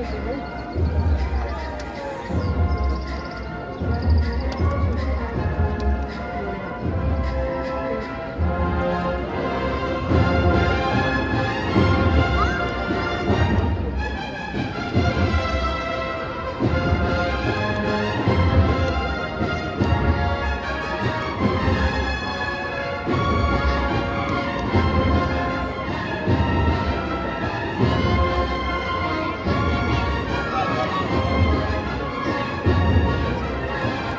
Você chegou?